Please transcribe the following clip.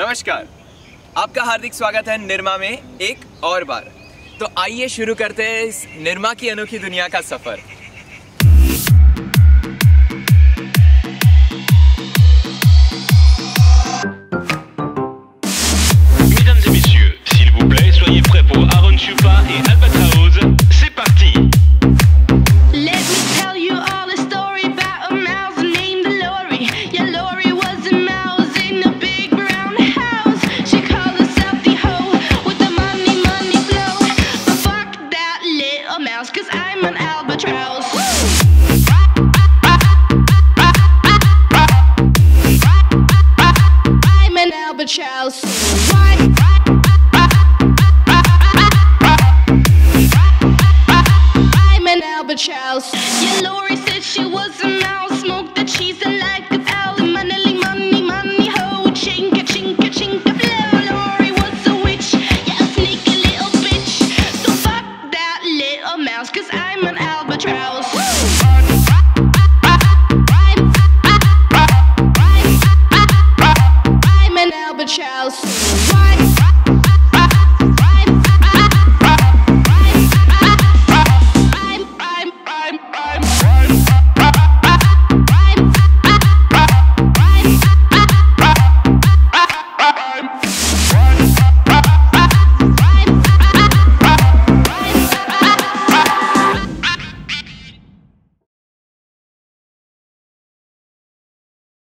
नमस्कार। आपका हार्दिक स्वागत है निर्मा में एक और बार। तो आइए शुरू करते हैं इस निर्मा की अनोखी दुनिया का सफ़र। mouse, cause I'm an albatross. Woo! I'm an albatross. Why? I'm an albatross. Yeah, Lori else, cause I'm an albatross. I'm an albatross.